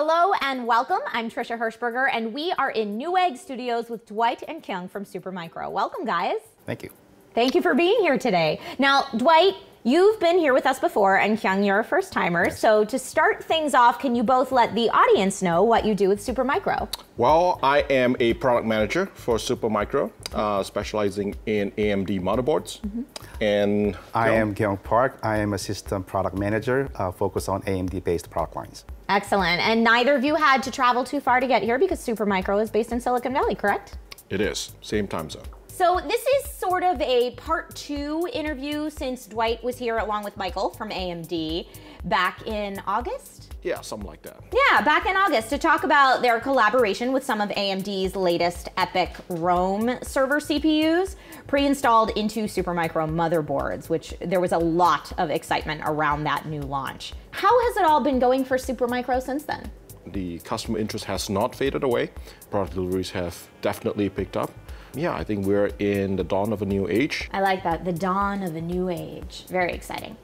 Hello and welcome. I'm Trisha Hershberger, and we are in Newegg Studios with Dwight and Kyung from Supermicro. Welcome, guys. Thank you. Thank you for being here today. Now, Dwight, you've been here with us before, and Kyung, you're a first timer. Yes. So, to start things off, can you both let the audience know what you do with Supermicro? Well, I am a product manager for Supermicro, uh, specializing in AMD motherboards. Mm -hmm. And I am Kyung Park. I am a system product manager uh, focused on AMD based product lines. Excellent. And neither of you had to travel too far to get here because Supermicro is based in Silicon Valley, correct? It is. Same time zone. So this is sort of a part two interview since Dwight was here along with Michael from AMD back in August. Yeah, something like that. Yeah, back in August to talk about their collaboration with some of AMD's latest EPYC Rome server CPUs pre-installed into Supermicro motherboards, which there was a lot of excitement around that new launch. How has it all been going for Supermicro since then? The customer interest has not faded away. Product deliveries have definitely picked up. Yeah, I think we're in the dawn of a new age. I like that, the dawn of a new age. Very exciting.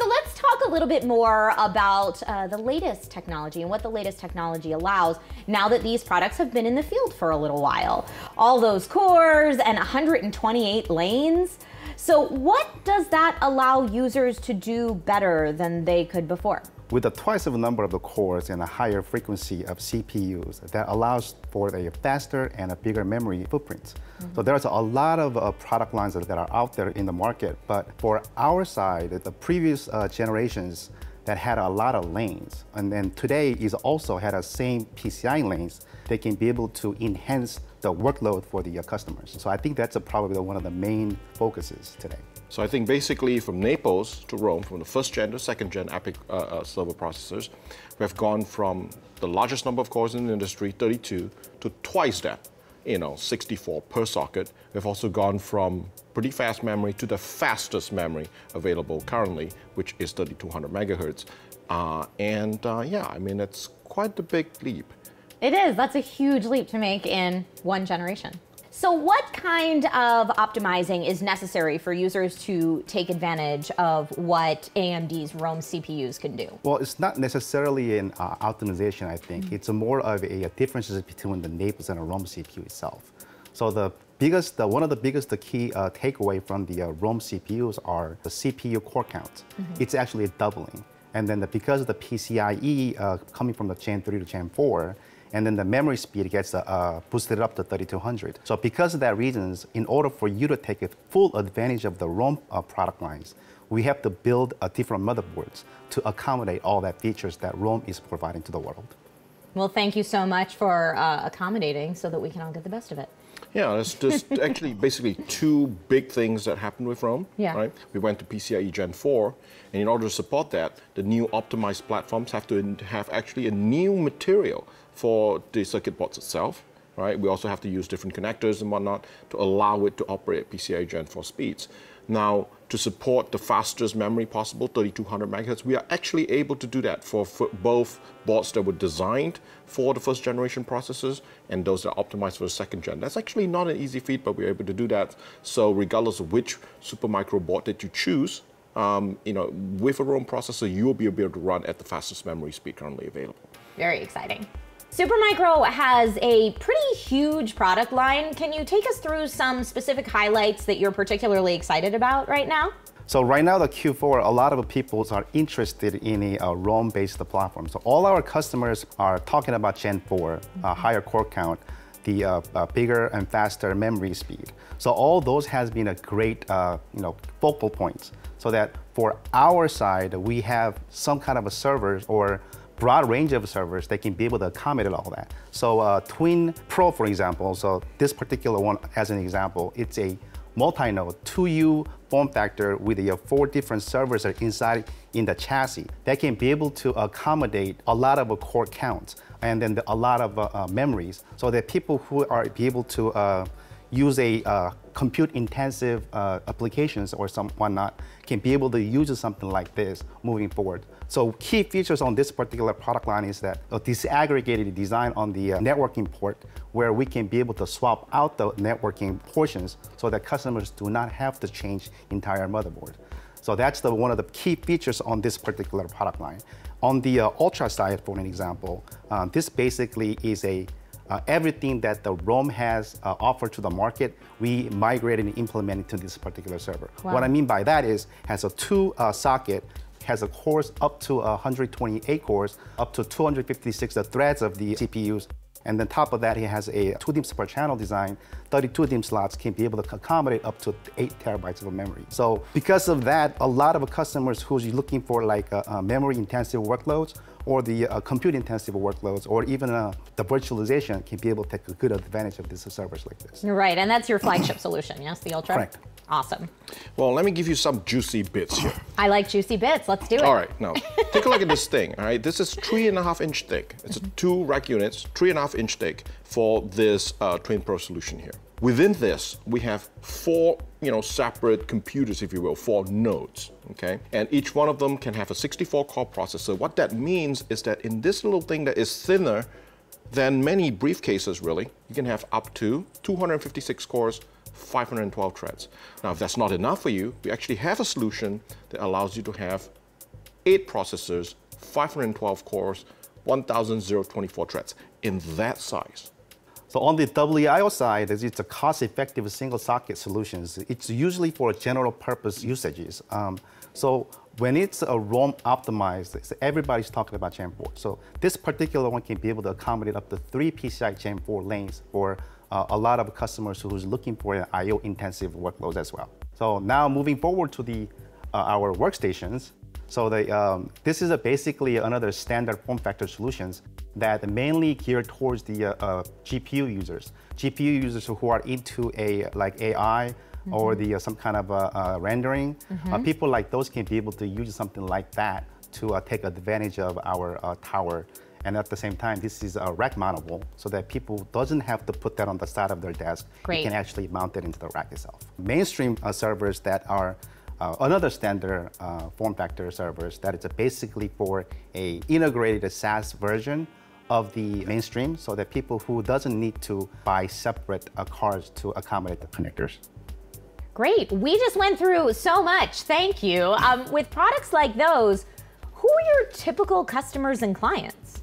So let's talk a little bit more about uh, the latest technology and what the latest technology allows now that these products have been in the field for a little while. All those cores and 128 lanes. So what does that allow users to do better than they could before? With a twice of the number of the cores and a higher frequency of CPUs that allows for a faster and a bigger memory footprint. Mm -hmm. So there's a lot of uh, product lines that are out there in the market, but for our side, the previous uh, generations that had a lot of lanes, and then today is also had a same PCI lanes, they can be able to enhance the workload for the uh, customers. So I think that's a, probably one of the main focuses today. So I think basically from Naples to Rome, from the first gen to second gen EPYC uh, uh, server processors, we have gone from the largest number of cores in the industry, 32, to twice that, you know, 64 per socket. We've also gone from pretty fast memory to the fastest memory available currently, which is 3200 megahertz. Uh, and uh, yeah, I mean, it's quite a big leap. It is. That's a huge leap to make in one generation. So what kind of optimizing is necessary for users to take advantage of what AMD's Rome CPUs can do? Well, it's not necessarily an uh, optimization, I think. Mm -hmm. It's more of a, a differences between the Naples and the Rome CPU itself. So the biggest, the, one of the biggest the key uh, takeaway from the uh, Rome CPUs are the CPU core count. Mm -hmm. It's actually a doubling. And then the, because of the PCIe uh, coming from the Gen 3 to Gen 4, and then the memory speed gets uh, boosted up to 3200. So because of that reasons, in order for you to take full advantage of the Rome uh, product lines, we have to build a different motherboards to accommodate all that features that Rome is providing to the world. Well, thank you so much for uh, accommodating so that we can all get the best of it. Yeah, there's just actually basically two big things that happened with Rome. Yeah. Right. We went to PCIe Gen 4, and in order to support that, the new optimized platforms have to have actually a new material for the circuit boards itself. Right. We also have to use different connectors and whatnot to allow it to operate at PCIe Gen 4 speeds. Now, to support the fastest memory possible, 3200 megahertz, we are actually able to do that for, both boards that were designed for the first generation processors and those that are optimized for the second gen. That's actually not an easy feat, but we're able to do that. So regardless of which Supermicro board that you choose, um, you know, with a Rome processor, you will be able to run at the fastest memory speed currently available. Very exciting. Supermicro has a pretty huge product line. Can you take us through some specific highlights that you're particularly excited about right now? So right now, the Q4, a lot of people are interested in a, a Rome-based platform. So all our customers are talking about Gen 4, mm -hmm. higher core count, the uh, uh, bigger and faster memory speed. So all those has been a great, uh, you know, focal points. So that for our side, we have some kind of a servers or broad range of servers that can be able to accommodate all that. So uh, Twin Pro, for example, so this particular one as an example, it's a multi-node 2U form factor with your four different servers that are inside in the chassis that can be able to accommodate a lot of uh, core counts and then the, a lot of uh, uh, memories so that people who are be able to uh, use a uh, compute intensive uh, applications or some whatnot can be able to use something like this moving forward. So key features on this particular product line is that a disaggregated design on the uh, networking port where we can be able to swap out the networking portions so that customers do not have to change entire motherboard. So that's the, one of the key features on this particular product line. On the uh, Ultra side, for an example, uh, this basically is a uh, everything that the Rome has uh, offered to the market, we migrated and implemented to this particular server. Wow. What I mean by that is has a two uh, socket has a cores up to 128 cores, up to 256 the threads of the CPUs, and then top of that, he has a two DIMMs per channel design. 32 DIMM slots can be able to accommodate up to eight terabytes of memory. So because of that, a lot of customers who's looking for like uh, uh, memory intensive workloads or the uh, compute intensive workloads or even uh, the virtualization can be able to take a good advantage of these servers like this. Right, and that's your flagship solution, yes, the Ultra? Correct. Awesome. Well, let me give you some juicy bits here. I like juicy bits. Let's do it. All right, now take a look at this thing. All right, this is three and a half inch thick. It's mm -hmm. two rack units, three and a half inch thick for this uh, Twin Pro solution here. Within this, we have four, you know, separate computers, if you will, four nodes, okay? And each one of them can have a 64-core processor. What that means is that in this little thing that is thinner than many briefcases, really, you can have up to 256 cores, 512 threads. Now, if that's not enough for you, we actually have a solution that allows you to have eight processors, 512 cores, 1,024 threads in that size. So on the WIO side, it's a cost-effective single-socket solutions. It's usually for general purpose usages. Um, so when it's a Rome optimized, everybody's talking about Gen 4. So this particular one can be able to accommodate up to three PCI Gen 4 lanes for uh, a lot of customers who's looking for an IO intensive workloads as well. So now moving forward to the uh, our workstations. So the, um, this is basically another standard form factor solutions that mainly geared towards the uh, uh GPU users. GPU users who are into a like AI -hmm. or the uh, some kind of uh, uh, rendering. Mm -hmm. people like those can be able to use something like that to take advantage of our tower and at the same time, this is uh, rack mountable so that people doesn't have to put that on the side of their desk. Great. You can actually mount it into the rack itself. Mainstream uh, servers that are uh, another standard uh, form factor servers that is basically for a integrated SAS version of the mainstream so that people who doesn't need to buy separate uh, cards to accommodate the connectors. Great. We just went through so much. Thank you. Um, with products like those, who are your typical customers and clients?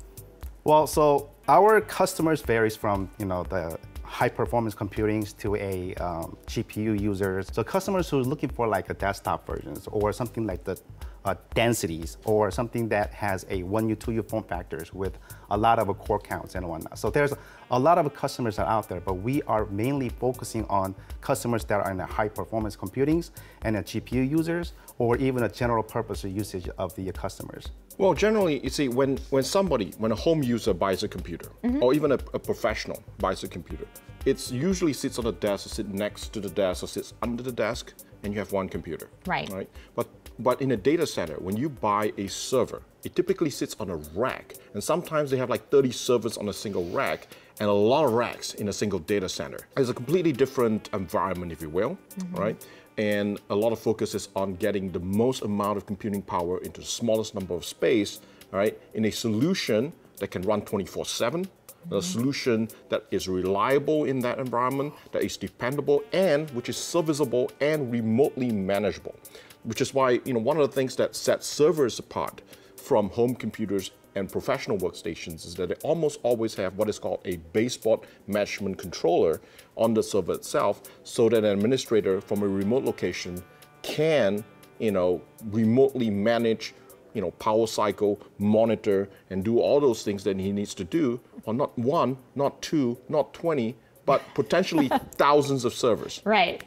Well, so our customers varies from you know the high performance computing to a um, GPU users. So customers who are looking for like a desktop versions or something like the uh, densities or something that has a 1U, 2U form factors with a lot of core counts and whatnot. So there's a lot of customers are out there, but we are mainly focusing on customers that are in the high performance computings and the GPU users or even a general purpose usage of the customers. Well, generally, you see, when, when somebody, when a home user buys a computer, mm -hmm. or even a, a, professional buys a computer, it usually sits on the desk, or sits next to the desk, or sits under the desk, and you have one computer. Right. Right. But but in a data center, when you buy a server, it typically sits on a rack, and sometimes they have like 30 servers on a single rack, and a lot of racks in a single data center. It's a completely different environment, if you will, mm -hmm. right? and a lot of focus is on getting the most amount of computing power into the smallest number of space, right, in a solution that can run 24 7, mm -hmm. A mm-hmm. solution that is reliable in that environment, that is dependable, and which is serviceable and remotely manageable. Which is why, you know, one of the things that sets servers apart from home computers and professional workstations is that they almost always have what is called a baseboard management controller on the server itself so that an administrator from a remote location can you know remotely manage you know power cycle monitor and do all those things that he needs to do on not one not two not 20 but potentially thousands of servers right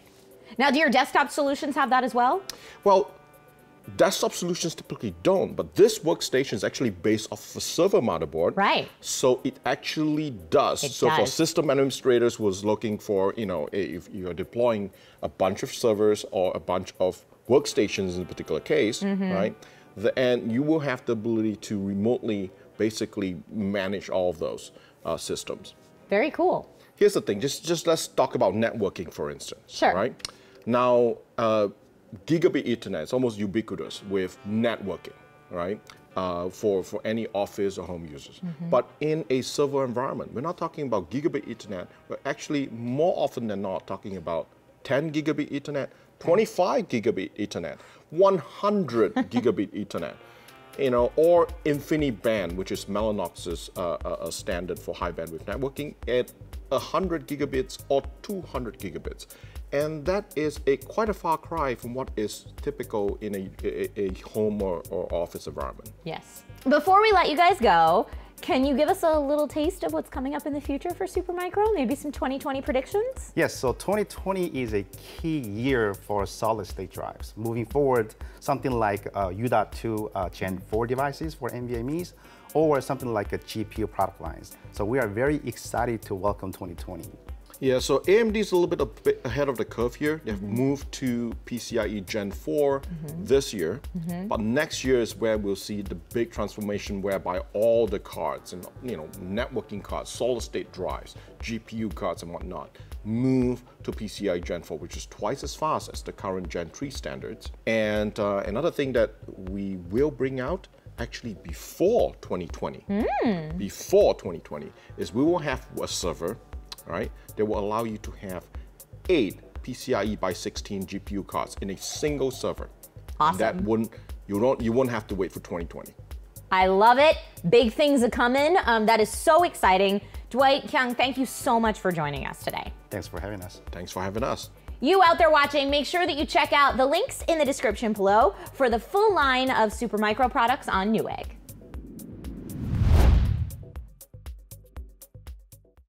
now do your desktop solutions have that as well well Desktop solutions typically don't, but this workstation is actually based off a server motherboard. Right. So it actually does. It so does. for system administrators was looking for, you know, if you're deploying a bunch of servers or a bunch of workstations in a particular case, mm -hmm. right? The, and you will have the ability to remotely basically manage all of those uh, systems. Very cool. Here's the thing, just, just let's talk about networking, for instance. Sure. Right? Now, uh, gigabit Ethernet is almost ubiquitous with networking, right? Uh, for, for any office or home users. Mm -hmm. But in a server environment, we're not talking about gigabit Ethernet. We're actually more often than not talking about 10 gigabit Ethernet, 25 gigabit Ethernet, 100 gigabit Ethernet. you know, or InfiniBand, which is Mellanox's uh, uh, standard for high bandwidth networking at 100 gigabits or 200 gigabits. And that is a quite a far cry from what is typical in a, a, a home or, or office environment. Yes. Before we let you guys go, can you give us a little taste of what's coming up in the future for Supermicro? Maybe some 2020 predictions? Yes, so 2020 is a key year for solid state drives. Moving forward, something like uh, U.2 uh, Gen 4 devices for NVMEs or something like a GPU product lines. So we are very excited to welcome 2020. Yeah, so AMD is a little bit, a bit ahead of the curve here. They've mm-hmm. moved to PCIe Gen 4 mm-hmm. this year, mm-hmm. but next year is where we'll see the big transformation whereby all the cards and you know networking cards, solid state drives, GPU cards and whatnot move to PCIe Gen 4, which is twice as fast as the current Gen 3 standards. And uh, another thing that we will bring out actually before 2020, mm. before 2020, is we will have a server right, that will allow you to have eight PCIe by 16 GPU cards in a single server. Awesome. That wouldn't you don't you wouldn't have to wait for 2020. I love it. Big things are coming. Um, that is so exciting. Dwight Kyung, thank you so much for joining us today. Thanks for having us. Thanks for having us. You out there watching, make sure that you check out the links in the description below for the full line of Supermicro products on Newegg.